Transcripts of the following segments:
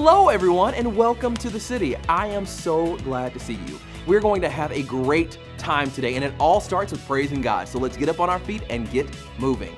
Hello, everyone, and welcome to the city. I am so glad to see you. We're going to have a great time today, and it all starts with praising God. So let's get up on our feet and get moving.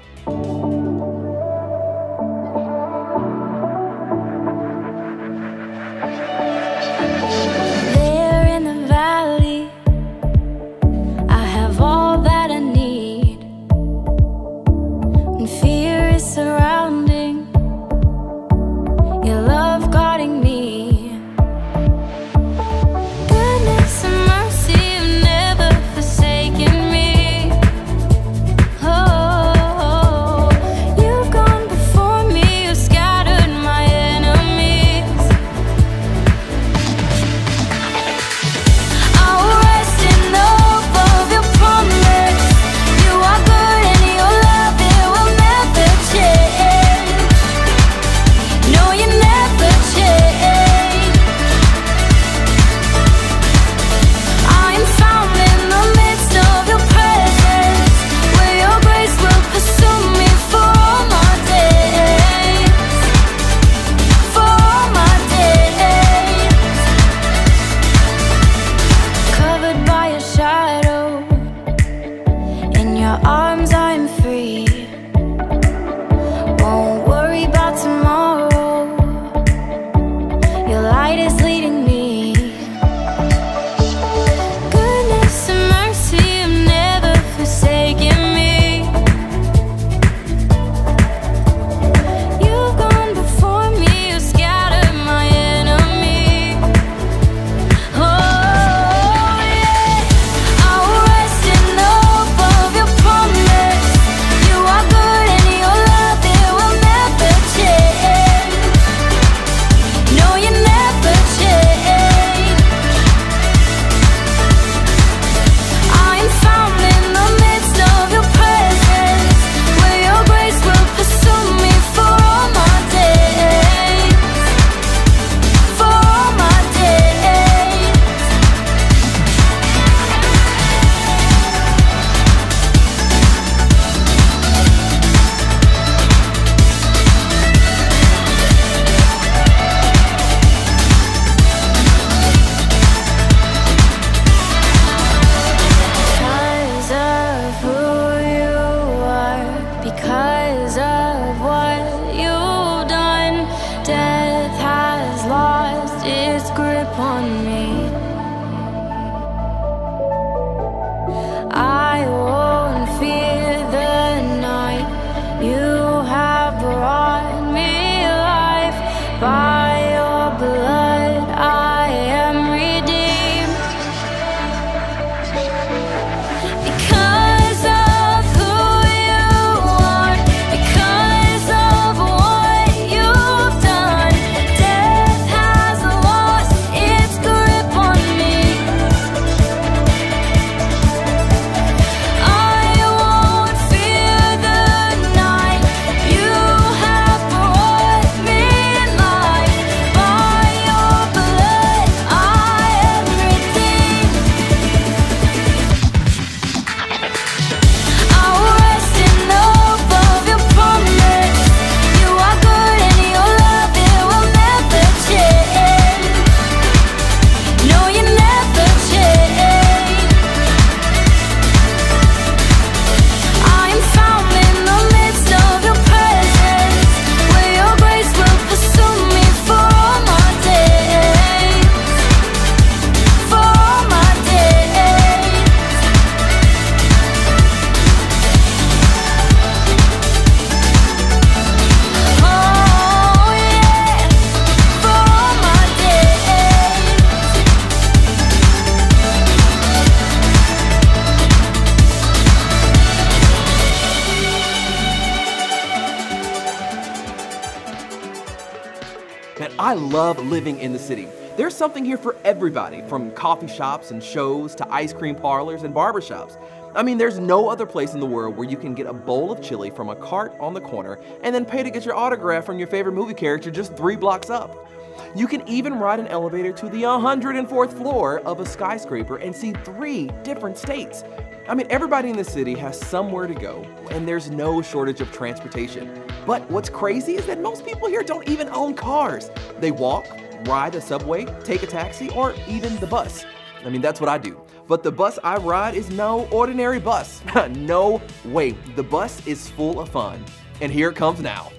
I love living in the city. There's something here for everybody, from coffee shops and shows to ice cream parlors and barbershops. I mean, there's no other place in the world where you can get a bowl of chili from a cart on the corner and then pay to get your autograph from your favorite movie character just three blocks up. You can even ride an elevator to the 104th floor of a skyscraper and see three different states. I mean, everybody in the city has somewhere to go, and there's no shortage of transportation. But what's crazy is that most people here don't even own cars. They walk, ride a subway, take a taxi, or even the bus. I mean, that's what I do. But the bus I ride is no ordinary bus. no way. The bus is full of fun. And here it comes now.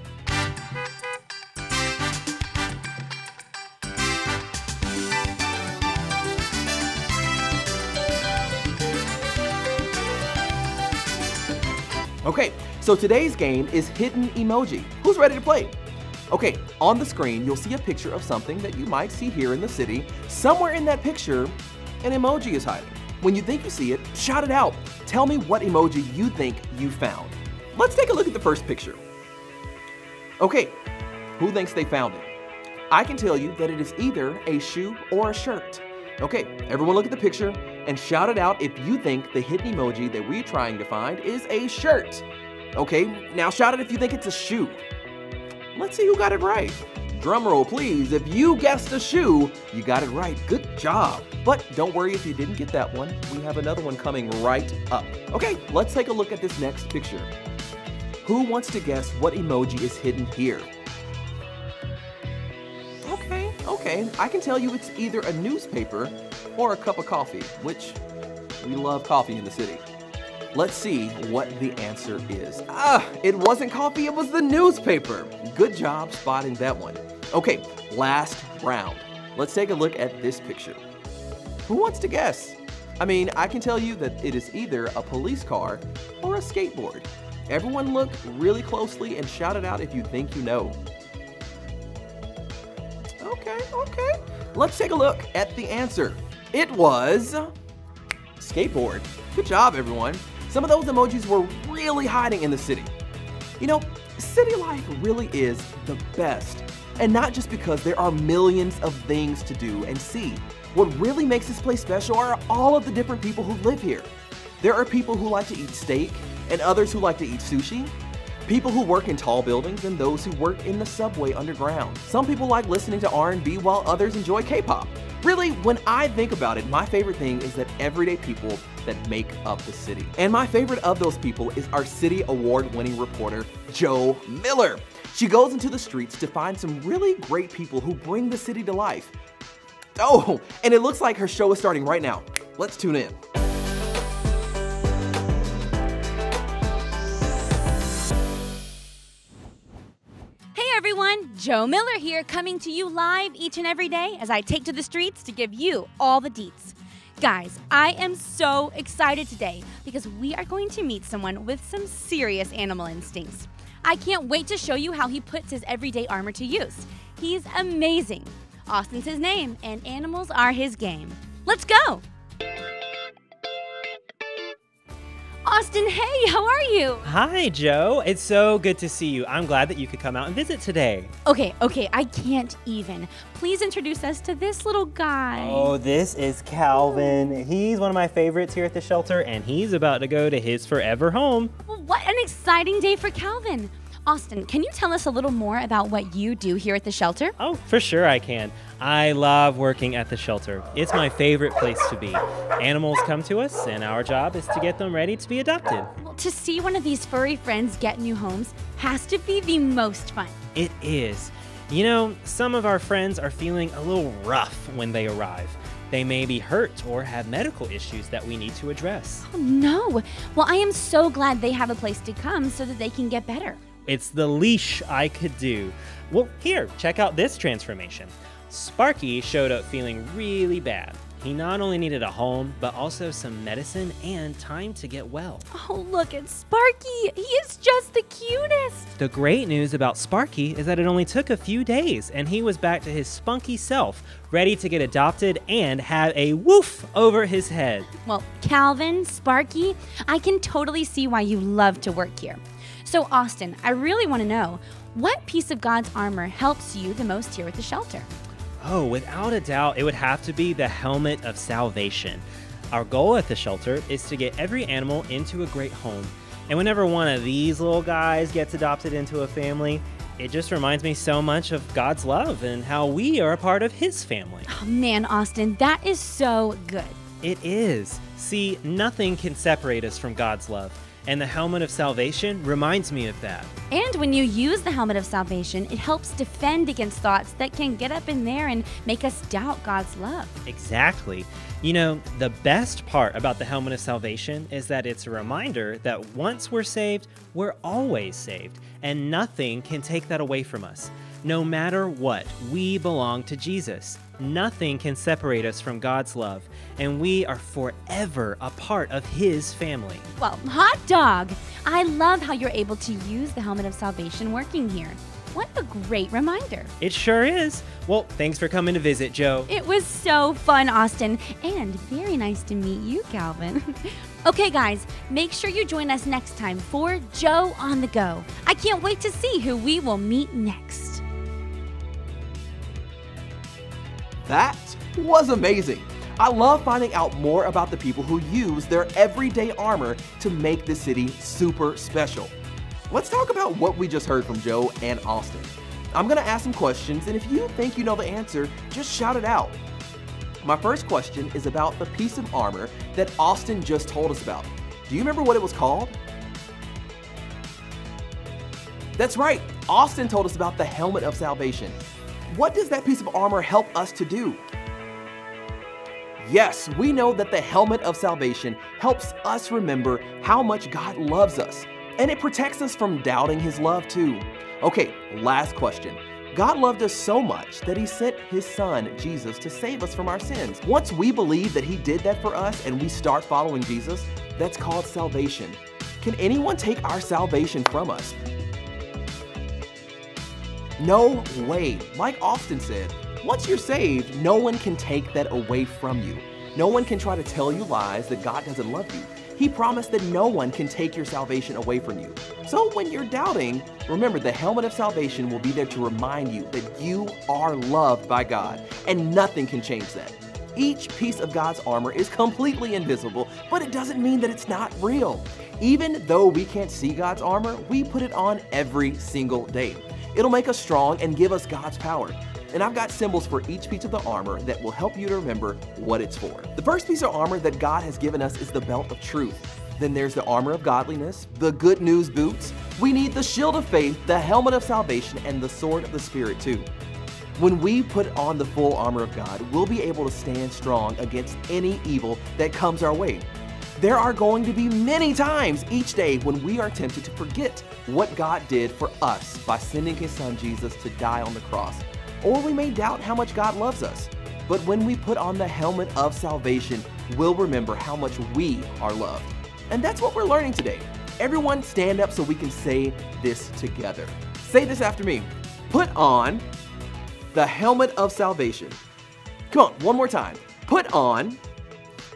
Okay, so today's game is Hidden Emoji. Who's ready to play? Okay, on the screen, you'll see a picture of something that you might see here in the city. Somewhere in that picture, an emoji is hiding. When you think you see it, shout it out. Tell me what emoji you think you found. Let's take a look at the first picture. Okay, who thinks they found it? I can tell you that it is either a shoe or a shirt. Okay, everyone look at the picture and shout it out if you think the hidden emoji that we're trying to find is a shirt. Okay, now shout it if you think it's a shoe. Let's see who got it right. Drumroll, please. If you guessed a shoe, you got it right. Good job. But don't worry if you didn't get that one. We have another one coming right up. Okay, let's take a look at this next picture. Who wants to guess what emoji is hidden here? Okay, okay. I can tell you it's either a newspaper or a cup of coffee, which we love coffee in the city. Let's see what the answer is. Ah, it wasn't coffee, it was the newspaper. Good job spotting that one. Okay, last round. Let's take a look at this picture. Who wants to guess? I mean, I can tell you that it is either a police car or a skateboard. Everyone look really closely and shout it out if you think you know. Okay, okay. Let's take a look at the answer. It was skateboard. Good job, everyone. Some of those emojis were really hiding in the city. You know, city life really is the best. And not just because there are millions of things to do and see. What really makes this place special are all of the different people who live here. There are people who like to eat steak and others who like to eat sushi. People who work in tall buildings and those who work in the subway underground. Some people like listening to R&B while others enjoy K-pop. Really, when I think about it, my favorite thing is that everyday people that make up the city. And my favorite of those people is our city award winning reporter, Jo Miller. She goes into the streets to find some really great people who bring the city to life. Oh, and it looks like her show is starting right now. Let's tune in. Everyone, Jo Miller here, coming to you live each and every day as I take to the streets to give you all the deets. Guys, I am so excited today because we are going to meet someone with some serious animal instincts. I can't wait to show you how he puts his everyday armor to use. He's amazing. Austin's his name, and animals are his game. Let's go! Austin, hey, how are you? Hi, Jo. It's so good to see you. I'm glad that you could come out and visit today. Okay, okay, I can't even. Please introduce us to this little guy. Oh, this is Calvin. He's one of my favorites here at the shelter, and he's about to go to his forever home. Well, what an exciting day for Calvin. Austin, can you tell us a little more about what you do here at the shelter? Oh, for sure I can. I love working at the shelter. It's my favorite place to be. Animals come to us, and our job is to get them ready to be adopted. Well, to see one of these furry friends get new homes has to be the most fun. It is. You know, some of our friends are feeling a little rough when they arrive. They may be hurt or have medical issues that we need to address. Oh, no. Well, I am so glad they have a place to come so that they can get better. It's the leash I could do. Well, here, check out this transformation. Sparky showed up feeling really bad. He not only needed a home, but also some medicine and time to get well. Oh, look at Sparky. He is just the cutest. The great news about Sparky is that it only took a few days and he was back to his spunky self, ready to get adopted and have a woof over his head. Well, Calvin, Sparky, I can totally see why you love to work here. So, Austin, I really want to know what piece of God's armor helps you the most here at the shelter? Oh, without a doubt, it would have to be the helmet of salvation. Our goal at the shelter is to get every animal into a great home. And whenever one of these little guys gets adopted into a family, it just reminds me so much of God's love and how we are a part of His family. Oh, man, Austin, that is so good. It is. See, nothing can separate us from God's love. And the helmet of salvation reminds me of that. And when you use the helmet of salvation, it helps defend against thoughts that can get up in there and make us doubt God's love. Exactly. You know, the best part about the helmet of salvation is that it's a reminder that once we're saved, we're always saved, and nothing can take that away from us. No matter what, we belong to Jesus. Nothing can separate us from God's love, and we are forever a part of His family. Well, hot dog! I love how you're able to use the helmet of salvation working here. What a great reminder. It sure is. Well, thanks for coming to visit, Jo. It was so fun, Austin, and very nice to meet you, Calvin. okay, guys, make sure you join us next time for Jo on the Go. I can't wait to see who we will meet next. That was amazing. I love finding out more about the people who use their everyday armor to make the city super special. Let's talk about what we just heard from Jo and Austin. I'm gonna ask some questions, and if you think you know the answer, just shout it out. My first question is about the piece of armor that Austin just told us about. Do you remember what it was called? That's right, Austin told us about the helmet of salvation. What does that piece of armor help us to do? Yes, we know that the helmet of salvation helps us remember how much God loves us, and it protects us from doubting His love too. Okay, last question. God loved us so much that He sent His Son, Jesus, to save us from our sins. Once we believe that He did that for us and we start following Jesus, that's called salvation. Can anyone take our salvation from us? No way. Like Austin said, once you're saved, no one can take that away from you. No one can try to tell you lies that God doesn't love you. He promised that no one can take your salvation away from you. So when you're doubting, remember the helmet of salvation will be there to remind you that you are loved by God, and nothing can change that. Each piece of God's armor is completely invisible, but it doesn't mean that it's not real. Even though we can't see God's armor, we put it on every single day. It'll make us strong and give us God's power. And I've got symbols for each piece of the armor that will help you to remember what it's for. The first piece of armor that God has given us is the belt of truth. Then there's the armor of godliness, the good news boots. We need the shield of faith, the helmet of salvation, and the sword of the Spirit too. When we put on the full armor of God, we'll be able to stand strong against any evil that comes our way. There are going to be many times each day when we are tempted to forget what God did for us by sending His Son Jesus to die on the cross. Or we may doubt how much God loves us. But when we put on the helmet of salvation, we'll remember how much we are loved. And that's what we're learning today. Everyone stand up so we can say this together. Say this after me. Put on the helmet of salvation. Come on, one more time. Put on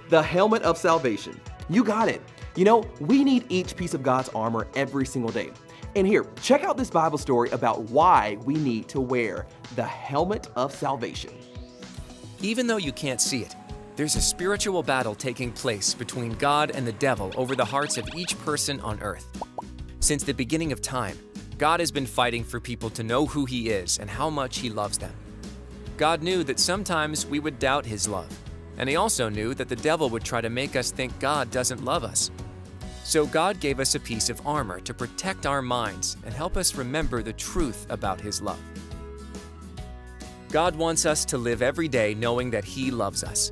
the helmet of salvation. You got it. You know, we need each piece of God's armor every single day. And here, check out this Bible story about why we need to wear the helmet of salvation. Even though you can't see it, there's a spiritual battle taking place between God and the devil over the hearts of each person on earth. Since the beginning of time, God has been fighting for people to know who He is and how much He loves them. God knew that sometimes we would doubt His love, and He also knew that the devil would try to make us think God doesn't love us. So God gave us a piece of armor to protect our minds and help us remember the truth about His love. God wants us to live every day knowing that He loves us.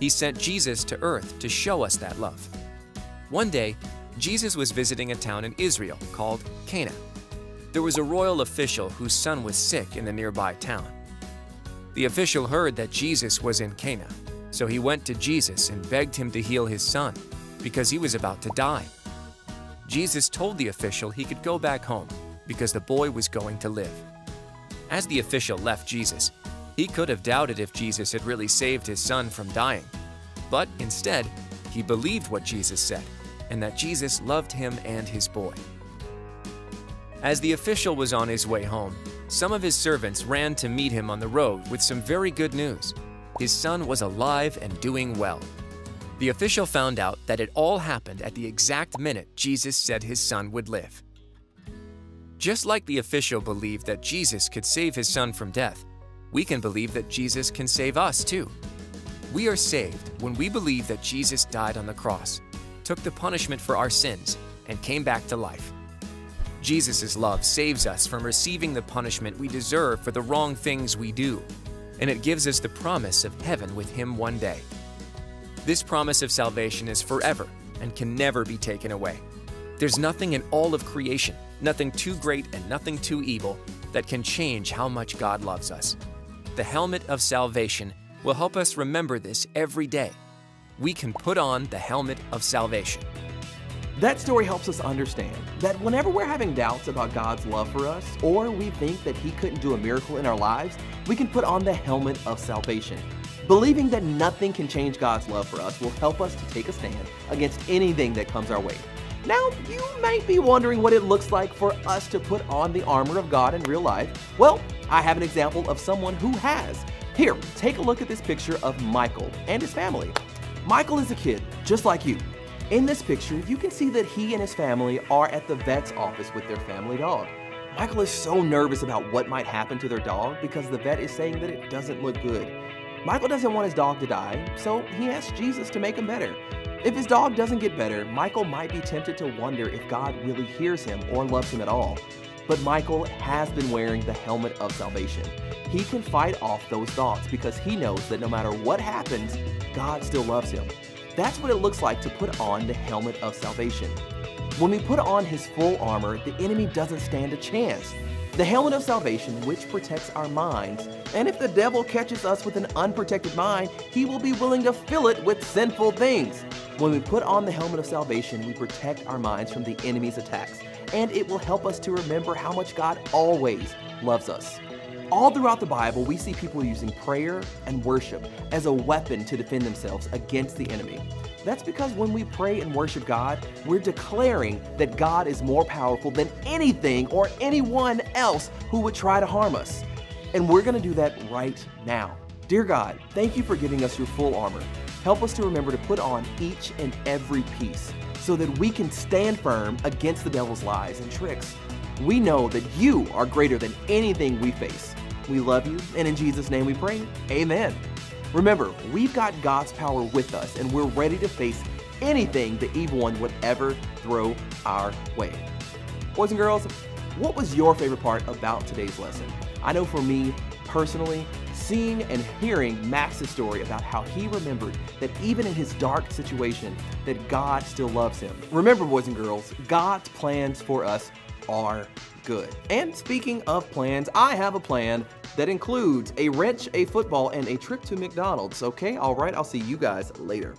He sent Jesus to earth to show us that love. One day, Jesus was visiting a town in Israel called Cana. There was a royal official whose son was sick in the nearby town. The official heard that Jesus was in Cana, so he went to Jesus and begged him to heal his son because he was about to die. Jesus told the official he could go back home because the boy was going to live. As the official left Jesus, he could have doubted if Jesus had really saved his son from dying. But instead, he believed what Jesus said and that Jesus loved him and his boy. As the official was on his way home, some of his servants ran to meet him on the road with some very good news. His son was alive and doing well. The official found out that it all happened at the exact minute Jesus said his son would live. Just like the official believed that Jesus could save his son from death, we can believe that Jesus can save us too. We are saved when we believe that Jesus died on the cross, took the punishment for our sins, and came back to life. Jesus' love saves us from receiving the punishment we deserve for the wrong things we do, and it gives us the promise of heaven with Him one day. This promise of salvation is forever and can never be taken away. There's nothing in all of creation, nothing too great and nothing too evil, that can change how much God loves us. The helmet of salvation will help us remember this every day. We can put on the helmet of salvation. That story helps us understand that whenever we're having doubts about God's love for us, or we think that He couldn't do a miracle in our lives, we can put on the helmet of salvation. Believing that nothing can change God's love for us will help us to take a stand against anything that comes our way. Now, you might be wondering what it looks like for us to put on the armor of God in real life. Well, I have an example of someone who has. Here, take a look at this picture of Michael and his family. Michael is a kid, just like you. In this picture, you can see that he and his family are at the vet's office with their family dog. Michael is so nervous about what might happen to their dog because the vet is saying that it doesn't look good. Michael doesn't want his dog to die, so he asks Jesus to make him better. If his dog doesn't get better, Michael might be tempted to wonder if God really hears him or loves him at all. But Michael has been wearing the helmet of salvation. He can fight off those thoughts because he knows that no matter what happens, God still loves him. That's what it looks like to put on the helmet of salvation. When we put on his full armor, the enemy doesn't stand a chance. The helmet of salvation, which protects our minds, and if the devil catches us with an unprotected mind, he will be willing to fill it with sinful things. When we put on the helmet of salvation, we protect our minds from the enemy's attacks, and it will help us to remember how much God always loves us. All throughout the Bible, we see people using prayer and worship as a weapon to defend themselves against the enemy. That's because when we pray and worship God, we're declaring that God is more powerful than anything or anyone else who would try to harm us. And we're going to do that right now. Dear God, thank you for giving us your full armor. Help us to remember to put on each and every piece so that we can stand firm against the devil's lies and tricks. We know that you are greater than anything we face. We love you, and in Jesus' name we pray, amen. Remember, we've got God's power with us, and we're ready to face anything the evil one would ever throw our way. Boys and girls, what was your favorite part about today's lesson? I know for me, personally, seeing and hearing Max's story about how he remembered that even in his dark situation, that God still loves him. Remember, boys and girls, God's plans for us are good. And speaking of plans, I have a plan that includes a wrench, a football, and a trip to McDonald's. Okay, all right, I'll see you guys later.